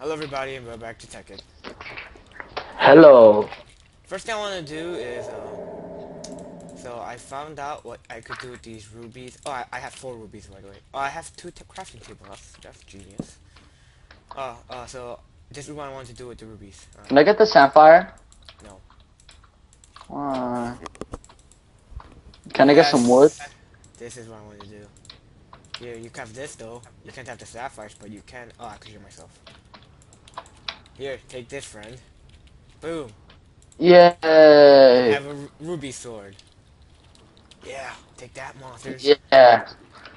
Hello everybody and we're back to Tekkit. Hello. First thing I want to do is, um, so I found out what I could do with these rubies. Oh, I, I have four rubies by the way. Oh, I have two crafting tables. That's genius. Uh, uh, so this is what I want to do with the rubies. Uh, Can I get the sapphire? No. Uh, can I get some wood? This is what I want to do. Here, you can have this though. You can't have the sapphires, but you can. Oh, I could hear myself. Here, take this, friend. Boom. Yay! I have a ruby sword. Yeah, take that, monsters. Yeah.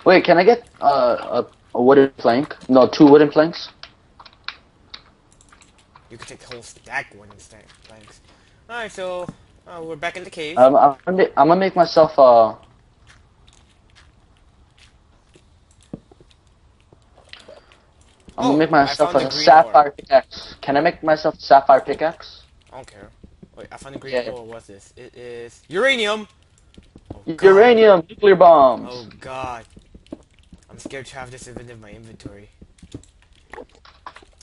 Wait, can I get uh, a, a wooden plank? No, two wooden planks. You can take the whole stack of wooden planks. Alright, so uh, we're back in the cave. Um, I'm, gonna I'm gonna make myself uh Oh, gonna make myself a sapphire ore. pickaxe. Can I make myself a sapphire pickaxe? I don't care. Wait, I found a green Yeah. ore. What's this? It is uranium. Oh, Uranium, nuclear bombs. Oh god. I'm scared to have this even in my inventory. Oh,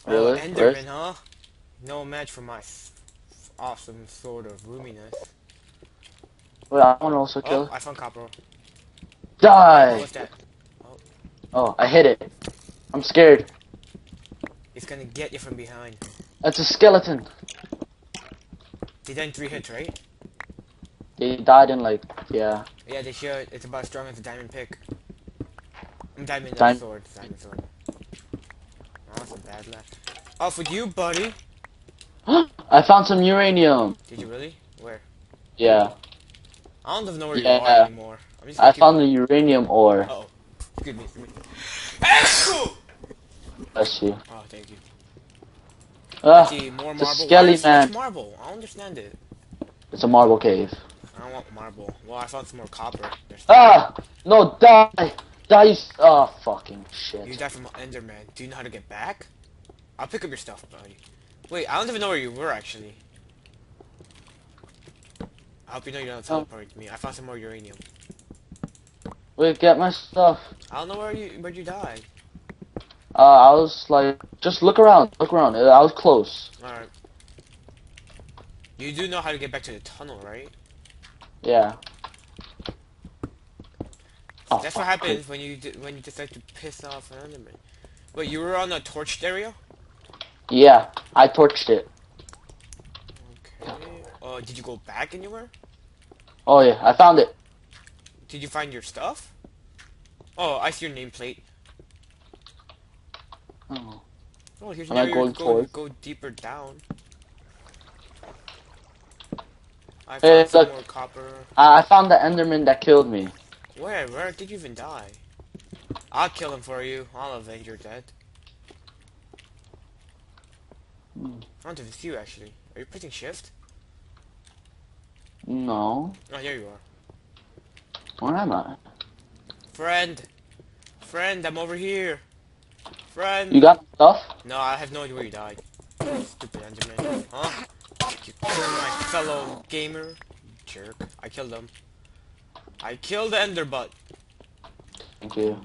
really? Oh, Enderman, huh? No match for my awesome sword of roominess. Wait, I wanna also kill Oh. I found copper. Die! Oh, what's that? Oh. oh, I hit it. I'm scared. It's gonna get you from behind. That's a skeleton. They done three hits, right? He died in like, yeah. Yeah, they should. It's about as strong as a diamond pick. I'm diamond Dim- sword. Diamond sword. Oh, that's a bad laugh. Oh, for you, buddy. I found some uranium. Did you really? Where? Yeah, I don't even know where you are anymore. I found the uranium ore. Oh, excuse me. Excuse me. Achoo! Bless you. Oh, thank you. Ah, See, more it's a marble. skelly Why is so much man. marble? I don't understand it. it's a marble cave. I don't want marble. Well, I found some more copper. There's Ah! No, die! Die, you Oh, fucking shit. You died from Enderman. Do you know how to get back? I'll pick up your stuff, buddy. Wait, I don't even know where you were actually. I hope you know you don't Oh. teleport to me. I found some more uranium. Wait, get my stuff. I don't know where you where you died. Uh, I was like, just look around, look around. I was close. All right. You do know how to get back to the tunnel, right? Yeah. Oh, That's what happens when you d- when you decide to piss off an Enderman. Wait, you were on a torched area? Yeah, I torched it. Okay. Uh, did you go back anywhere? Oh yeah, I found it. Did you find your stuff? Oh, I see your nameplate. Oh. Oh, here's Am an I going to go, go deeper down. I found Hey, some look. more copper. I I found the Enderman that killed me. Where? Where did you even die? I'll kill him for you. I'll avenge your death. Hmm. I want to see you actually. Are you pressing shift? No, Oh, here you are. where am I? Friend! Friend, I'm over here! Friend! You got stuff? No, I have no idea where you died. Stupid Enderman. Huh? You killed my fellow gamer? Jerk. I killed him. I killed the Enderbutt. Thank you.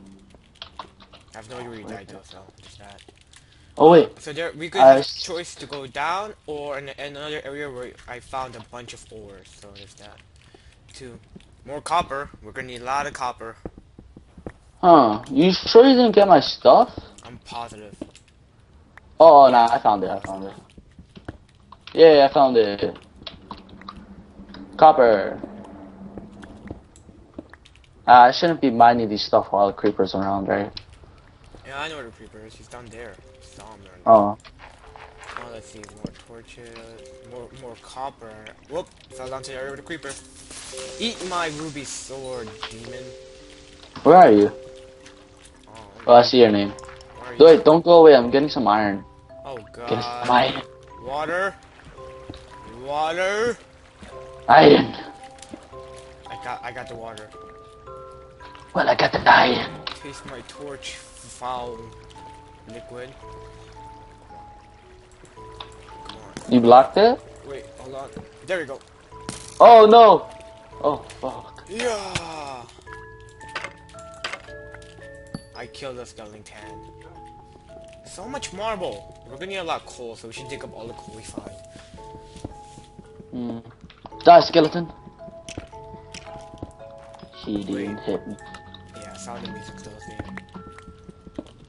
I have no idea where you died though, so just that. Oh wait, So there, we could I have s- choice to go down or in another area where I found a bunch of ores. So there's that. Two. More copper. We're gonna need a lot of copper. huh? You sure you didn't get my stuff? I'm positive. Oh, no, I found it. I found it. Yeah, I found it. Copper. Uh, I shouldn't be mining these stuff while the creeper's around, right? Yeah, I know where the creeper is. He's down there. Saw him there. Oh. Oh, let's see. More torches. More more copper. Whoop! Fell down to the area with the creeper. Eat my ruby sword, demon. Where are you? Oh, Oh, I see your name. Wait, don't go away. I'm getting some iron. Oh Getting some god. iron. Water. Water. Iron. I got I got the water. Well, I got the iron. Taste my torch, foul liquid. You blocked it? Wait, hold on. There we go. Oh, no. Oh, fuck. Yeah. I killed a skeleton. So much marble. We're gonna need a lot of coal, so we should dig up all the coal we find. Hmm. Die, skeleton. He didn't hit me. Yeah, sound the music still same.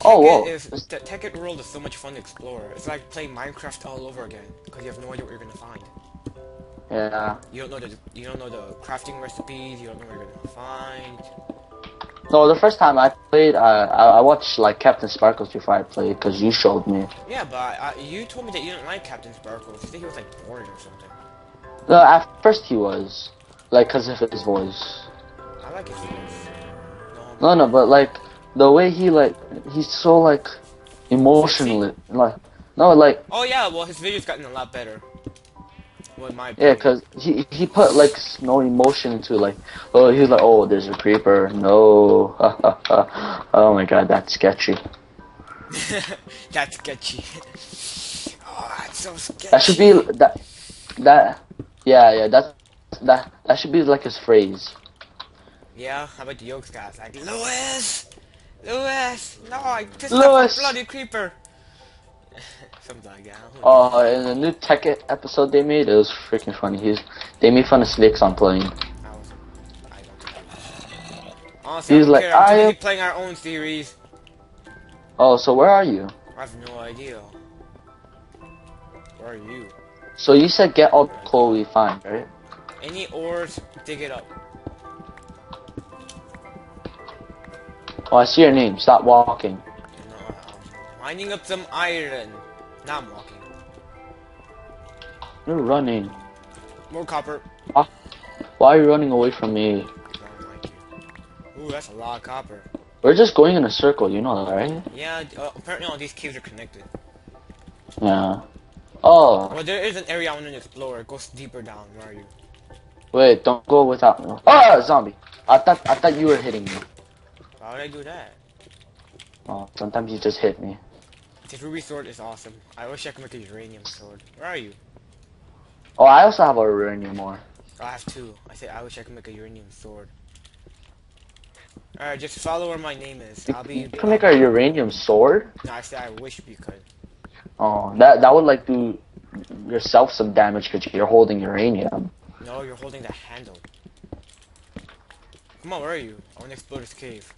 Oh, whoa. Is the Tekkit world is so much fun to explore. It's like playing Minecraft all over again because you have no idea what you're gonna find. Yeah. You don't know the you don't know the crafting recipes. You don't know what you're gonna find. No, the first time I played, uh, I, I watched like Captain Sparkles before I played because you showed me. Yeah, but uh, you told me that you didn't like Captain Sparkles. You think he was like boring or something. No, at first he was, like, cause of his voice. I like his voice. No, No, no, but like the way he like, he's so like emotionally like, no, like, Oh yeah, well his video's gotten a lot better. Well, yeah, cause he he put like no emotion into like, oh, he's like, oh, there's a creeper, no, oh my god, that's sketchy. that's sketchy. oh, that's so sketchy. That should be that that yeah yeah that that that should be like his phrase. Yeah, how about the Yokes guys? Like, Lewis! Lewis! No, I pissed off Lewis! a bloody creeper! Something like that. Oh, in the new Tekkit episode they made, it was freaking funny. He's they made fun of snakes on plane. Honestly, He's I like, care. I'm I am- playing our own series. Oh, so where are you? I have no idea. Where are you? So you said get all the coal we find, right? Any ores, dig it up. Oh, I see your name. Stop walking. Mining up some iron. Now I'm walking. You're running. More copper. Ah, Why are you running away from me? Like. Ooh, that's a lot of copper. We're just going in a circle. You know that, right? Yeah, uh, apparently all these caves are connected. Yeah. Oh, Well, there is an area I want to explore. It goes deeper down. Where are you? wait! Don't go without me. Oh, zombie! I thought I thought you were hitting me. Why would I do that? Oh, sometimes you just hit me. This ruby sword is awesome. I wish I could make a uranium sword. Where are you? Oh, I also have a uranium ore. Oh, I have two. I said I wish I could make a uranium sword. Alright, just follow where my name is. I'll be. You can make a uranium sword. No, I said I wish we could. Oh, that that would like do yourself some damage because you're holding uranium. No, you're holding the handle. Come on, where are you? I want to explore this cave.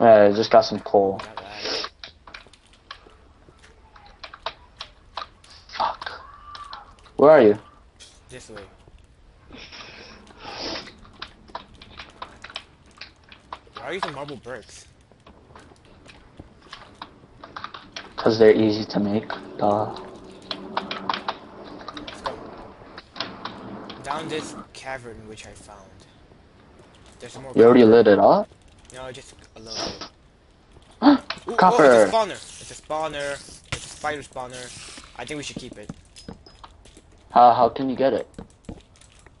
Uh, I just got some coal. Got that. Fuck. Where are you? This way. Why are you using marble bricks? Cause they're easy to make. Duh. Let's go. Down this cavern which I found. There's more. You already lit it up. No, just a little bit. Ooh, Copper. Oh, it's a spawner. It's a spawner. It's a spider spawner. I think we should keep it. How how can you get it?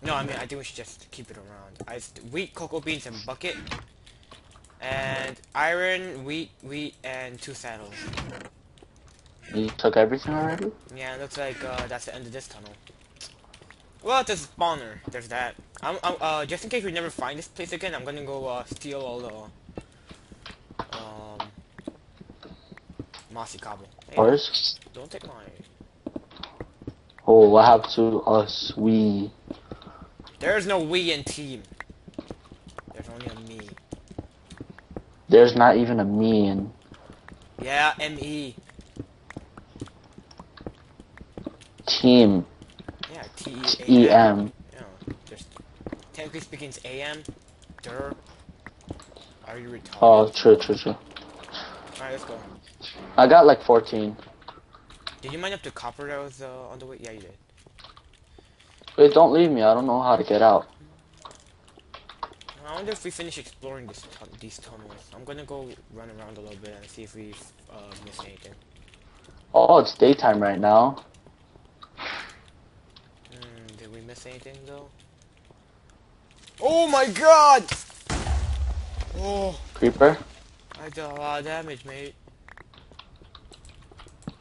No, I mean I think we should just keep it around. I wheat, cocoa beans, and bucket, and iron, wheat, wheat, and two saddles. You took everything already? Yeah, it looks like uh, that's the end of this tunnel. Well, there's a spawner. There's that. I'm, I'm, uh, just in case we never find this place again, I'm gonna go uh, steal all the um mossy cobble. Hey, Ours? don't take my. Oh, what happened to us? We. There's no we in team. There's only a me. There's not even a me in. Yeah, me. Team. Yeah, T E E A M. M. Yeah, there's technically speaking, it's A M. Der. Are you retarded? Oh, true, true, true. Alright, let's go. I got like 14. Did you mine up the copper that was uh, on the way? Yeah, you did. Wait, don't leave me. I don't know how to get out. I wonder if we finish exploring this tun these tunnels. I'm gonna go run around a little bit and see if we uh, miss anything. Oh, it's daytime right now. Hmm, did we miss anything though? Oh my god! Oh, Creeper? I did a lot of damage, mate.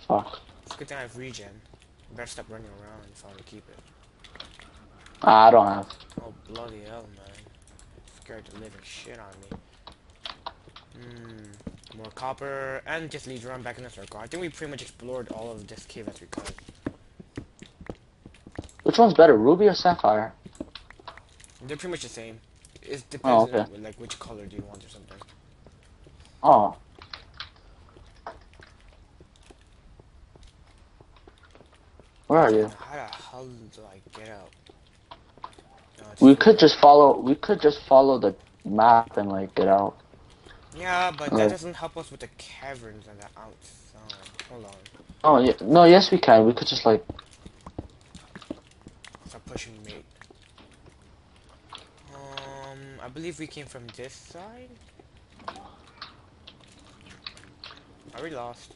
Fuck. Good thing I have regen. Better stop running around if I want to keep it. I don't have. Oh, bloody hell, man. Scared the living shit of me. Hmm. More copper, and just leads around back in the circle. I think we pretty much explored all of this cave as we could. Which one's better, ruby or sapphire? They're pretty much the same. It depends Oh, okay. on like which color do you want or something. Oh. Where are you? How the hell do I get out? No, We could just follow. We could just follow the map and like get out. Yeah, but that doesn't help us with the caverns and the outside. Hold on. Oh yeah. No, yes we can. We could just like. Stop pushing me. Um, I believe we came from this side. Are we lost?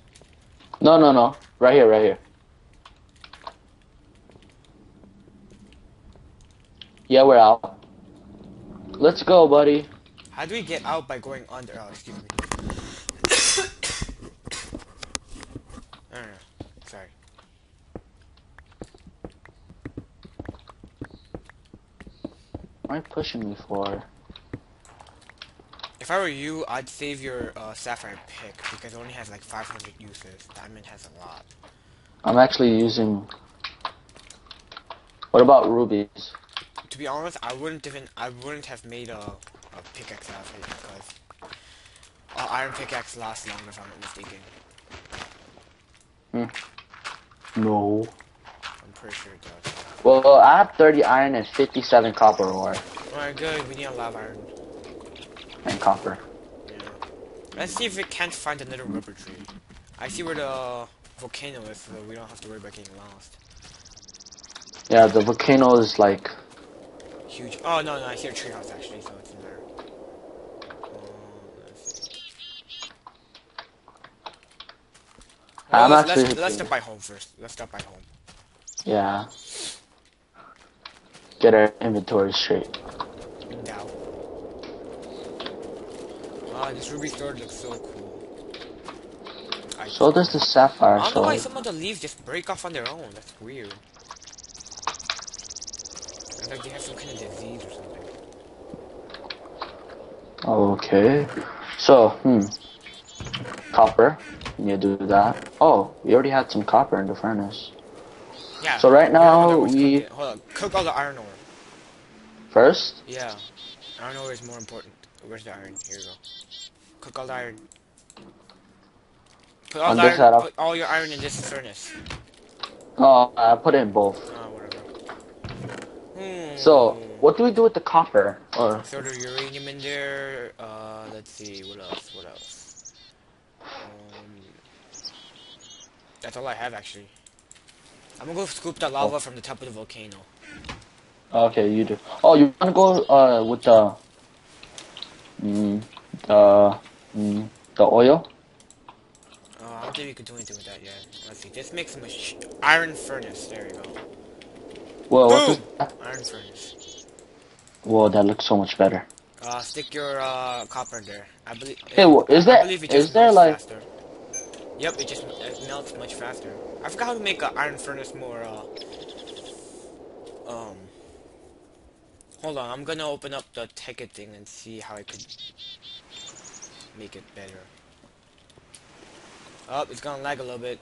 No, no, no. Right here, right here. Yeah, we're out. Let's go, buddy. How do we get out by going under? Oh, excuse me. I don't know. Sorry. What are you pushing me for? If I were you, I'd save your uh, sapphire pick because it only has like 500 uses. Diamond has a lot. I'm actually using. What about rubies? To be honest, I wouldn't even I wouldn't have made a, a pickaxe out of it because uh, iron pickaxe lasts longer if I'm not mistaken. Hmm. No. I'm pretty sure it does. Well, I have 30 iron and 57 copper ore Alright, good. We need a lava iron. and copper. Yeah. Let's see if we can't find another rubber tree. I see where the volcano is, so we don't have to worry about getting lost. Yeah, the volcano is like. Huge. Oh no, no, I hear a treehouse actually, so it's in there. Um, let's see. I'm let's, actually- let's, let's stop by home first. Let's stop by home. Yeah. Get our inventory straight. Now. Wow, this ruby sword looks so cool. I So does the sapphire I don't know why some of the leaves just break off on their own. That's weird. It's like they have some kind of disease or something. Okay. So, hmm. Copper. You do that. Oh, we already had some copper in the furnace. Yeah. So right we don't know now, which we- cook. Hold on. Cook all the iron ore. First? Yeah. Iron ore is more important. Where's the iron? Here you go. Cook all the iron. Put all, On the this iron, put all your iron in this furnace. Oh, I put it in both. Oh. So, what do we do with the copper? Or Throw the uranium in there. Uh, let's see. What else? What else? Um, that's all I have actually. I'm gonna go scoop the lava from the top of the volcano. okay, you do. Oh, you wanna go uh with the mm, the mm, the oil? Uh, I don't think we can do anything with that yet. Let's see. Just make some iron furnace. There we go. Well, what Boom! is that? Iron furnace. Whoa, that looks so much better. Uh, stick your uh copper in there. I believe. Hey, wha- is I believe it is just there, melts like- Faster. Yep, it just it melts much faster. I forgot how to make an iron furnace more. Uh, um. Hold on, I'm gonna open up the Tekkit thing and see how I could make it better. Oh, it's gonna lag a little bit.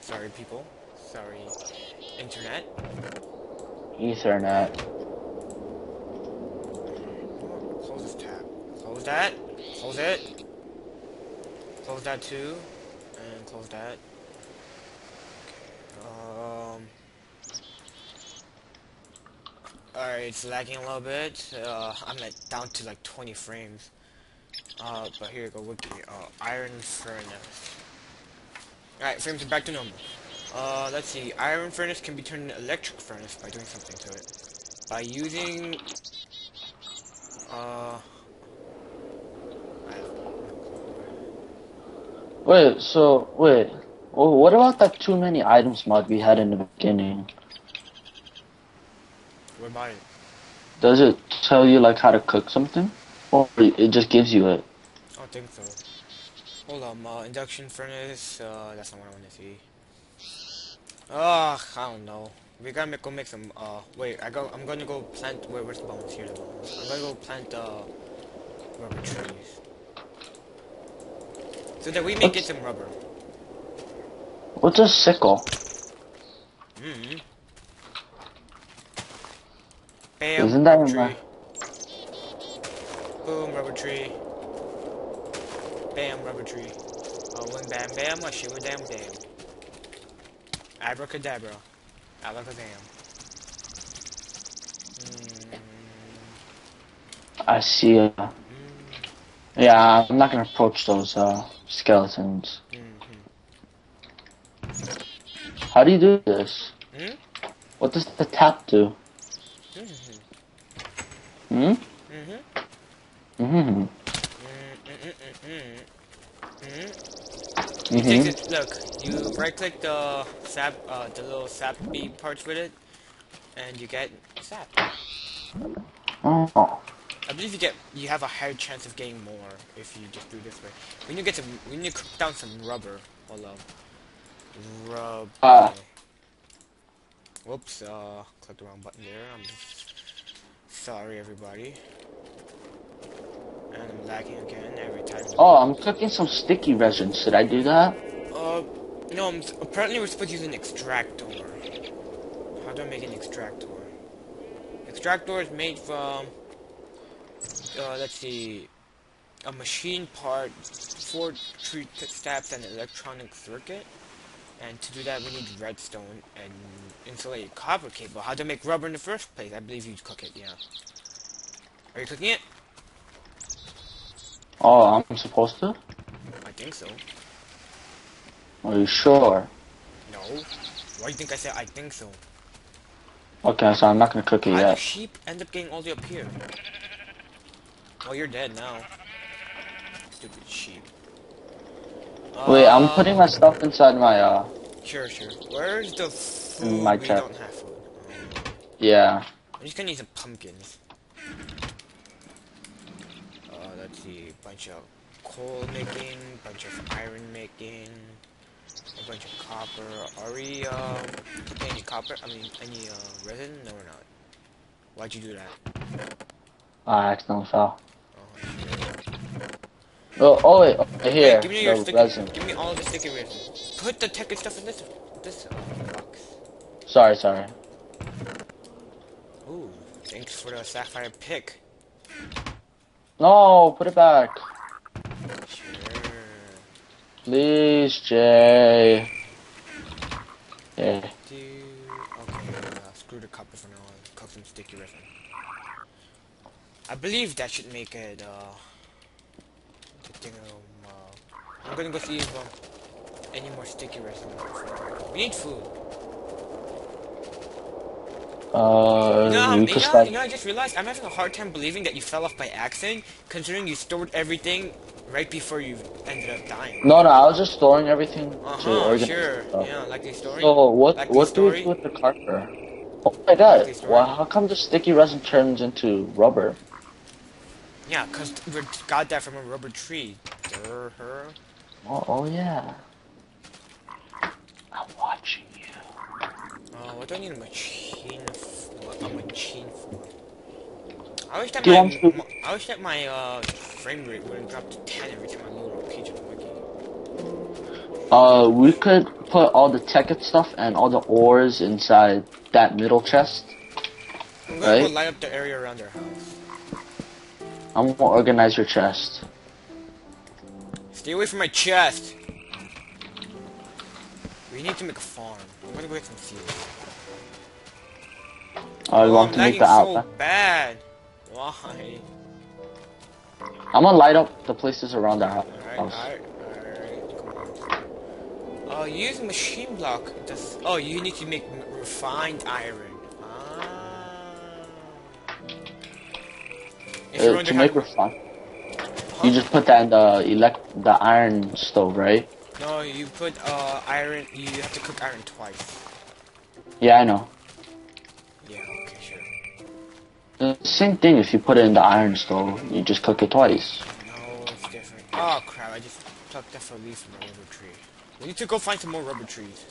Sorry, people. Sorry, internet. Ethernet. Close this tab. Close that. Close it. Close that too. And close that. Okay. Um. Alright, it's lagging a little bit. Uh, I'm at down to like 20 frames. Uh, but here we go, wiki. Uh, iron furnace. Alright, frames are back to normal. Uh, let's see. Iron furnace can be turned into electric furnace by doing something to it. By using uh. Wait, so wait. Well, what about that too many items mod we had in the beginning? What it? Does it tell you like how to cook something, or it just gives you it? I don't think so. Hold on, uh, induction furnace. Uh, that's not what I want to see. Ugh, I don't know. We gotta make, go make some. Uh, wait. I go. I'm gonna go plant. where, where's the bones? Here, the bones. I'm gonna go plant uh, rubber trees. So that we may get some rubber. What's a sickle? Mm. Bam, Isn't that my- tree. Boom, rubber tree. Bam, rubber tree. Oh, one bam bam, a shiver dam dam. Abracadabra. Alakazam. Mm, I love a damn. I see. Uh, mm, yeah, I'm not gonna approach those uh, skeletons. mhm. How do you do this? Hmm? What does the tap do? Mhm. Hmm? Mhm. Mm-hmm. Mm, mm, mm, mm, mm. Mm-hmm. Takes it, look, you right click the sap, uh, the little sappy parts with it, and you get sap. Oh. I believe you get, you have a higher chance of getting more if you just do it this way. When you get some, need to cook down some rubber. Hold on. Rubber. Ah. Whoops, uh, clicked the wrong button there. I'm sorry, everybody. And I'm lagging again every time. Oh, I'm cooking some sticky resin. Should I do that? Uh, no, I'm, apparently we're supposed to use an extractor. How do I make an extractor? Extractor is made from, uh, let's see, a machine part, four tree taps, and an electronic circuit. And to do that, we need redstone and insulated copper cable. How to make rubber in the first place? I believe you cook it, yeah. Are you cooking it? Oh, I'm supposed to? I think so. Are you sure? No. Why do you think I said I think so? Okay, so I'm not gonna cook it How yet. sheep end up getting all the way up here? Oh, you're dead now. Stupid sheep. Wait, I'm Uh, putting my stuff inside my, uh, Sure, sure. Where's the food? my we don't have food. Um, yeah. I'm just gonna need some pumpkins. Uh, let's see. Bunch of coal making, bunch of iron making, a bunch of copper. Are we, uh, getting any copper? I mean, any, uh, resin? No, we're not. Why'd you do that? I accidentally fell. Oh, shit. Oh, oh wait, oh, here, Hey, give me your sticky. resin. Give me all the sticky resin. Put the Tekkit stuff in this this uh, box. Sorry, sorry. Ooh, thanks for the sapphire pick. No, put it back. Sure. Please, Jay. Yeah. Do okay. Uh, screw the copper for now. Cook some sticky resin. I believe that should make it. Uh, the thing, um, uh, I'm gonna go see if um, any more sticky resin. We need food. Uh, You know, you you, know, you know, I just realized I'm having a hard time believing that you fell off by accident, considering you stored everything right before you ended up dying. No, no, I was just storing everything to Uh huh, organize sure. stuff. Yeah, like the story. So what Like what do we story? do with the carper? Oh my god! story? Well, how come the sticky resin turns into rubber? Yeah, because we got that from a rubber tree. Durr, her. Oh, oh yeah. I'm watching you. Oh, what do I need a machine for? A machine for? I wish that Do my, want to- m- I wish that my uh frame rate wouldn't drop to 10 every time I load a page of the wiki. Uh, we could put all the Tekkit stuff and all the ores inside that middle chest. I'm gonna Right. light up the area around our house. I'm gonna organize your chest. Stay away from my chest. We need to make a farm. I'm gonna go get some seeds. I oh, want I'm to make the so outlet. bad. Why? I'm gonna light up the places around the hou- Alright, house. alright, alright. Come. Uh, use machine block. Oh, you need to make refined iron. Ah. If Uh, to make refine, you just put that in the elect the iron stove, right? No, you put uh iron. You have to cook iron twice. Yeah, I know. The same thing if you put it in the iron stove. You just cook it twice. No, it's different. Oh crap, I just plucked that for a leaf from a rubber tree. We need to go find some more rubber trees.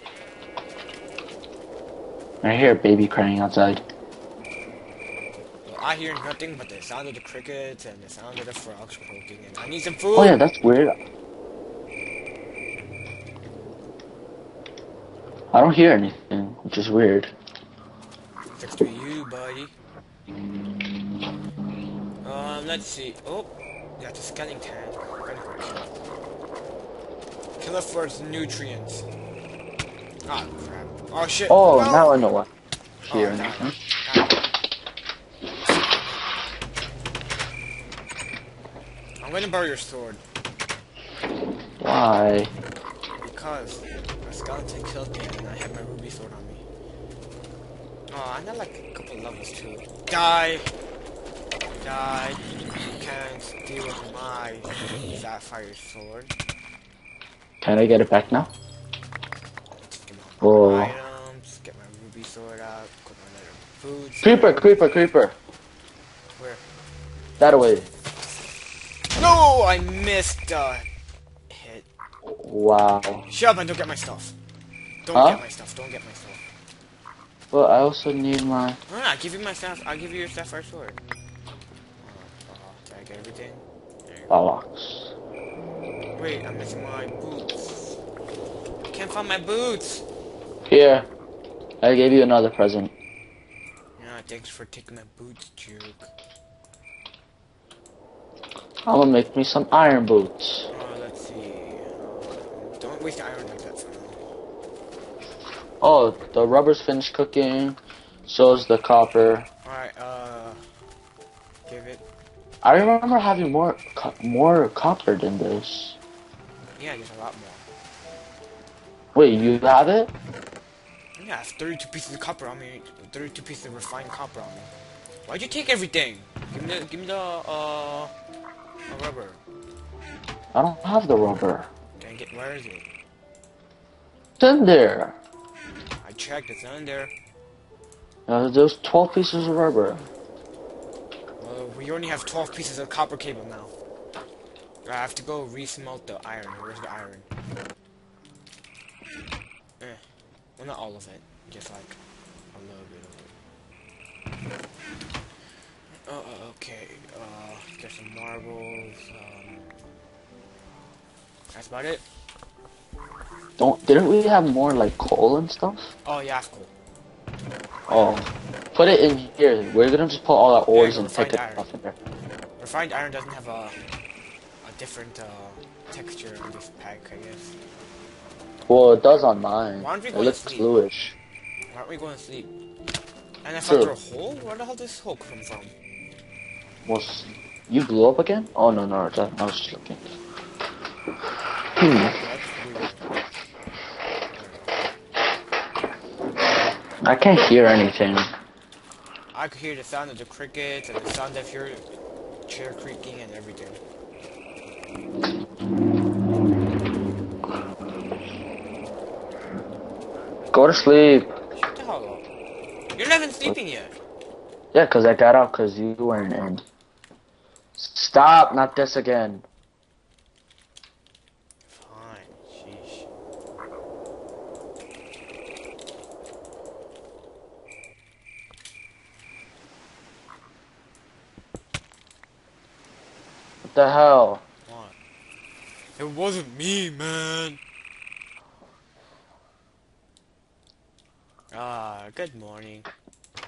I hear a baby crying outside. Well, I hear nothing but the sound of the crickets and the sound of the frogs croaking and I need some food! Oh yeah, that's weird. I don't hear anything, which is weird. Thanks to you, buddy. Um, let's see. Oh, that's a skeleton. Gotta go kill. Kill it for its nutrients. Ah, crap. Oh, shit. Oh, no. now I know what. Oh, I died. anything? I'm gonna borrow your sword. Why? Because a skeleton killed me and I have my ruby sword on me. Oh, I got like a couple levels too. Die! Die! You can't deal with my sapphire sword. Can I get it back now? Get my Whoa. items, get my ruby sword out, put my leather boots. Creeper, creeper, creeper. Where? That way. No! I missed uh hit. Wow. Shut up and don't get my stuff. Don't Huh? get my stuff, don't get my stuff. Well, I also need my. Alright, I'll give you my staff. I'll give you your sapphire sword. Uh, uh, I get everything? There you go. Wait, I'm missing my boots. I can't find my boots. Here. I gave you another present. Yeah, thanks for taking my boots, jerk. I'm gonna make me some iron boots. Uh, let's see. Don't waste iron like that for now. Oh, the rubber's finished cooking. So is the copper. Alright, uh, give it. I remember having more co- more copper than this. Yeah, there's a lot more. Wait, you have it? Yeah, I have 32 pieces of copper on me. 32 pieces of refined copper on me. Why'd you take everything? Give me the, give me the, uh, rubber. I don't have the rubber. Dang it, where is it? It's in there. I checked, it's not in there. Uh, there's 12 pieces of rubber. Well, we only have 12 pieces of copper cable now. I have to go re-smelt the iron. Where's the iron? Eh. Well, not all of it. Just like a little bit of it. Uh, okay. Uh, get some marbles. Um, that's about it. Don't didn't we have more like coal and stuff? Oh, yeah, cool. Oh, put it in here. We're gonna just put all our ores go, and pick it iron. stuff in there. Refined iron doesn't have a a different uh, texture on this pack, I guess. Well, it does on mine. Why don't we It go to looks sleep? bluish. Why aren't we going to sleep? And I found True. a hole? Where the hell did this hole come from? Was you blew up again? Oh no no, I was just looking. Hmm. That's weird. I can't hear anything. I could hear the sound of the crickets and the sound of your chair creaking and everything. Go to sleep. Shut the hell up. You're not even sleeping yet. Yeah, 'cause I got out 'cause you weren't in. Stop, not this again. Fine. Sheesh. What the hell? What? It wasn't me, man. Ah, good morning.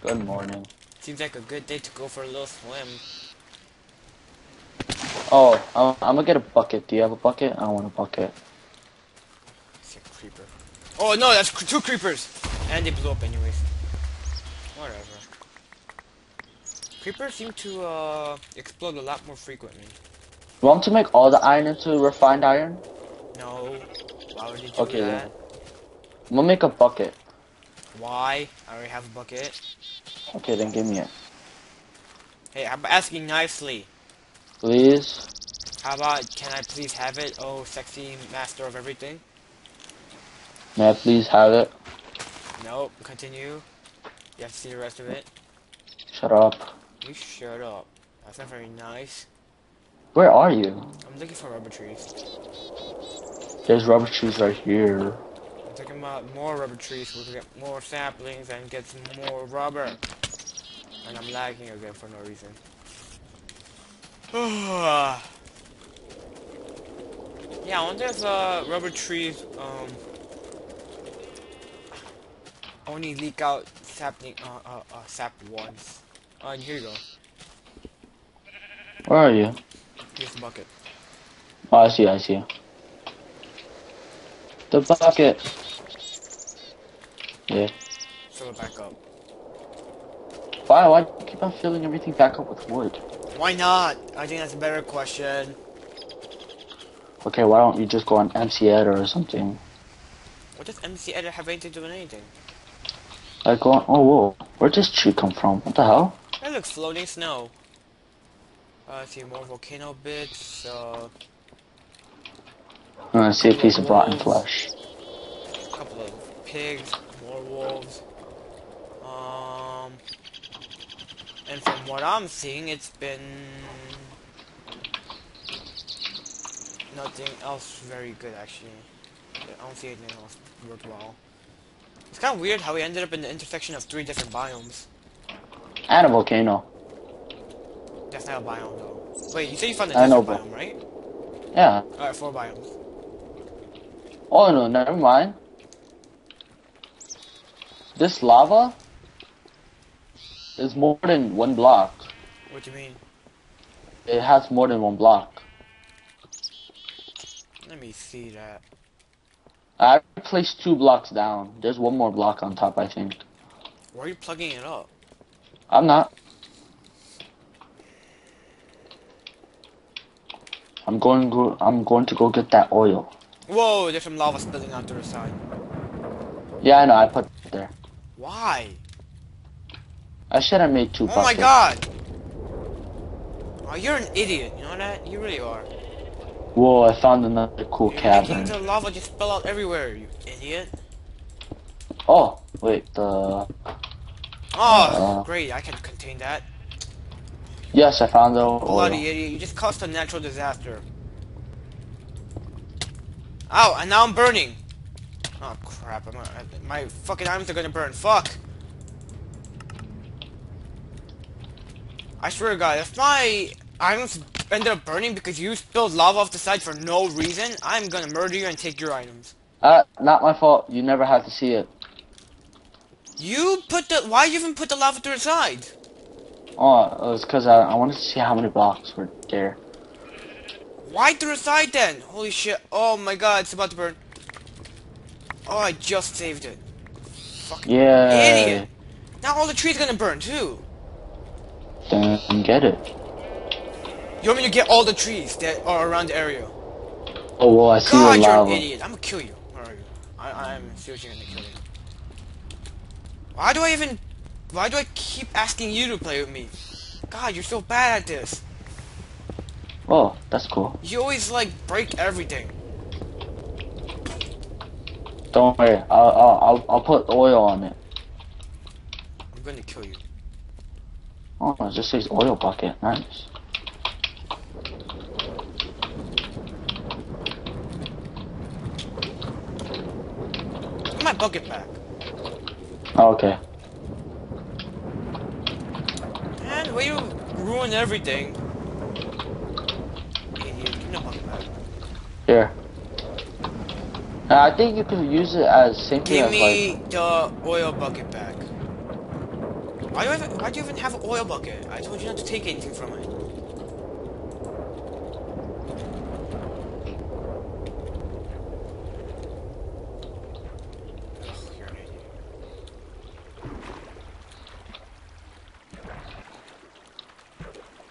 Good morning. Seems like a good day to go for a little swim. Oh, I'm, I'm gonna get a bucket. Do you have a bucket? I want a bucket. It's a creeper. Oh no, that's cr- two creepers! And they blew up anyways. Whatever. Creepers seem to uh explode a lot more frequently. Want to make all the iron into refined iron? No. Why would you do Okay, that? then. I'm gonna make a bucket. Why? I already have a bucket. Okay, then give me it. Hey, I'm asking nicely. Please? How about, can I please have it? Oh, sexy master of everything. May I please have it? Nope, continue. You have to see the rest of it. Shut up. You shut up. That's not very nice. Where are you? I'm looking for rubber trees. There's rubber trees right here. I'm talking about more rubber trees so we can get more saplings and get some more rubber. And I'm lagging again for no reason. yeah, I wonder if uh, rubber trees, um... only leak out sapling, uh, uh, uh, sap once. Oh, and here you go. Where are you? Here's the bucket. Oh, I see, I see. The bucket. Yeah. Fill it back up. Why, why do you keep on filling everything back up with wood? Why not? I think that's a better question. Okay, why don't you just go on MC Editor or something? What does MC Editor have anything to do with anything? Like, go on, oh, whoa. Where'd this tree come from? What the hell? That looks floating snow. Uh, let's see, more volcano bits, uh, gonna see a piece of rotten flesh. a couple of pigs, more wolves. Um, and from what I'm seeing, it's been nothing else very good actually. I don't see anything else worthwhile. It's kind of weird how we ended up in the intersection of three different biomes. And a volcano. That's not a biome though. Wait, you say you found the I know, biome, right? Yeah. Alright, four biomes. Oh no, never mind. This lava is more than one block. What do you mean? It has more than one block. Let me see that. I placed two blocks down. There's one more block on top, I think. Why are you plugging it up? I'm not. I'm going go. I'm going to go get that oil. Whoa, there's some lava spilling out to the side. Yeah, I know. I put it there. Why? I should have made two Oh my buckets. My god! Oh, you're an idiot, you know that? You really are. Whoa! I found another cool You're cavern. the lava just spill out everywhere, you idiot. Oh, wait. The Oh, Uh. great, I can contain that. Yes, I found the oil. Bloody idiot, you just caused a natural disaster. Ow, and now I'm burning. Oh crap, I'm, my fucking arms are gonna burn, fuck. I swear to god, if my items ended up burning because you spilled lava off the side for no reason, I'm gonna murder you and take your items. Uh, not my fault. You never had to see it. You put the, why you even put the lava to the side? Oh, it was because I, I wanted to see how many blocks were there. Why to the side then? Holy shit, oh my god, it's about to burn. Oh, I just saved it. Yeah. Idiot. Now all the trees gonna burn too. Then get it. You want me to get all the trees that are around the area? Oh, well, I see God, you're lava. an idiot. I'm gonna kill you. Where are you? I, I'm seriously gonna kill you. Why do I even... Why do I keep asking you to play with me? God, you're so bad at this. Oh, that's cool. You always, like, break everything. Don't worry. I'll, I'll, I'll, put oil on it. I'm gonna kill you. Oh, it just says oil bucket. Nice. Get my bucket back. Oh, okay. Will you ruin everything? Idiot, give me the bucket back. Here. Uh, I think you could use it as same thing Give as me like. the oil bucket back. Why do you even, why do you even have an oil bucket? I told you not to take anything from it. Ugh, you're an idiot.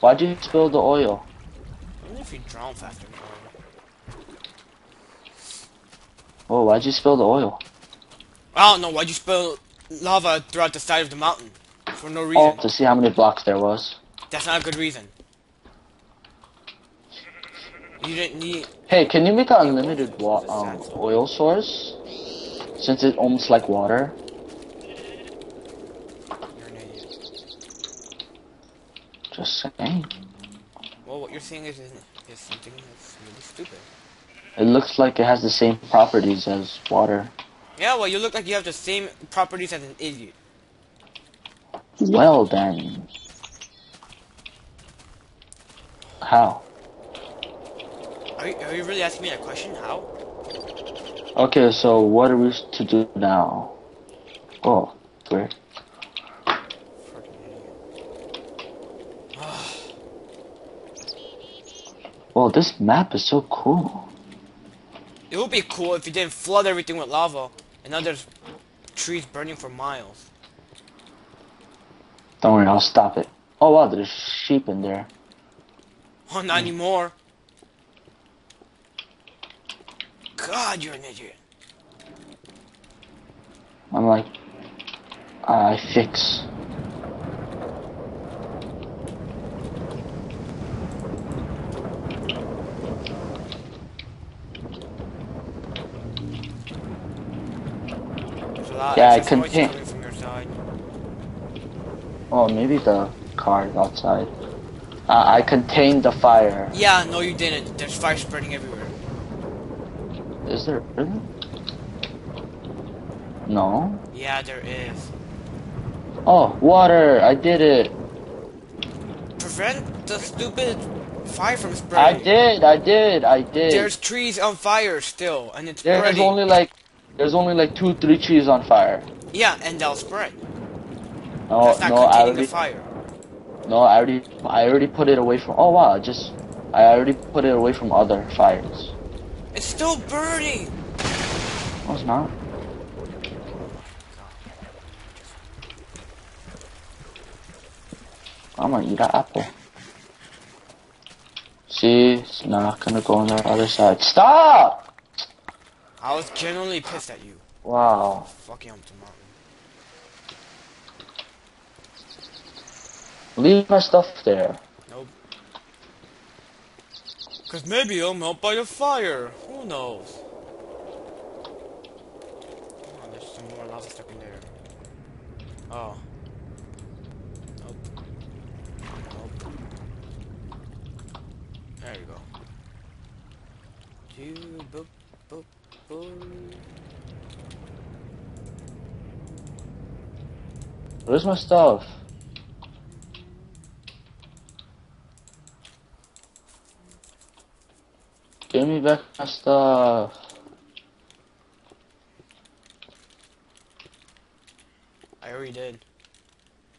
Why'd you spill the oil? Even if you drown faster, no. Oh, why'd you spill the oil? I don't know why'd you spill lava throughout the side of the mountain for no reason. Oh, to see how many blocks there was. That's not a good reason. You didn't need. Hey, can you make an unlimited um, oil source? Since it's almost like water. You're an idiot. Just saying. Well, what you're saying is is something that's really stupid. It looks like it has the same properties as water. Yeah, well, you look like you have the same properties as an idiot. Well then. How? Are you, are you really asking me that question? How? Okay, so what are we to do now? Oh, great. Fucking idiot. Well, this map is so cool. It would be cool if you didn't flood everything with lava, and now there's trees burning for miles. Don't worry, I'll stop it. Oh wow, there's sheep in there. Oh, not anymore. God, you're an idiot. I'm like, I fix. Lot Yeah, I contain- coming from your side. Oh, maybe the car is outside. Uh, I contained the fire. Yeah, no, you didn't. There's fire spreading everywhere. Is there really? No. Yeah, there is. Oh, water! I did it. Prevent the stupid fire from spreading. I did. I did. I did. There's trees on fire still, and it's There's spreading. only like there's only like two, three trees on fire. Yeah, and they'll spread. No, That's not no, I already, the fire. no, I already, I already put it away from. Oh wow, just, I already put it away from other fires. It's still burning. No, it's not. I'm gonna eat an apple. See, it's not gonna go on the other side. Stop! I was genuinely pissed at you. Wow. Fucking up tomorrow. Leave my stuff there. Nope. Cause maybe I'll melt by the fire. Who knows? Oh, there's some more lava stuck in there. Oh. Nope. Nope. There you go. Two, boop, boop, boop. Where's my stuff? Give me back my stuff. I already did.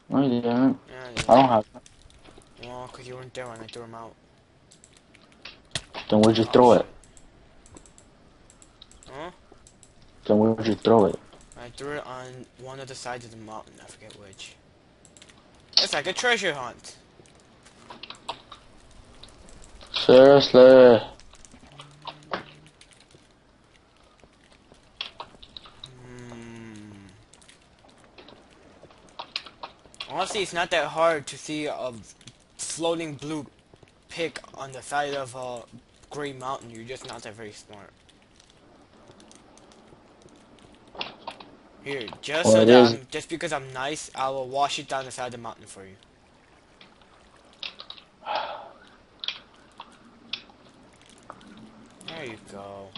No, you didn't. Yeah, I did. I don't have it. Well, cause you weren't there when I threw them out. Then where'd you throw it? Huh? Then where'd you throw it? I threw it on one of the sides of the mountain. I forget which. It's like a treasure hunt. Seriously. Hmm. Honestly, it's not that hard to see a floating blue pick on the side of a gray mountain. You're just not that very smart. Here, just Well, so it that is- I'm, just because I'm nice, I will wash it down the side of the mountain for you. There you go.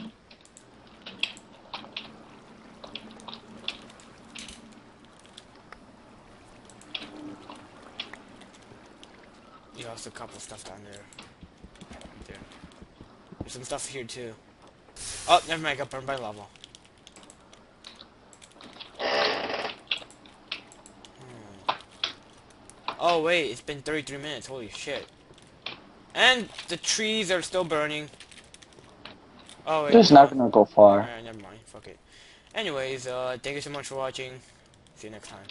Yeah, there's a couple stuff down there. There. There's some stuff here too. Oh, never mind, I got burned by lava. Oh wait, it's been 33 minutes, holy shit. And the trees are still burning. Oh wait. It's not gonna go far. Alright, never mind, fuck it. Anyways, uh, thank you so much for watching. See you next time.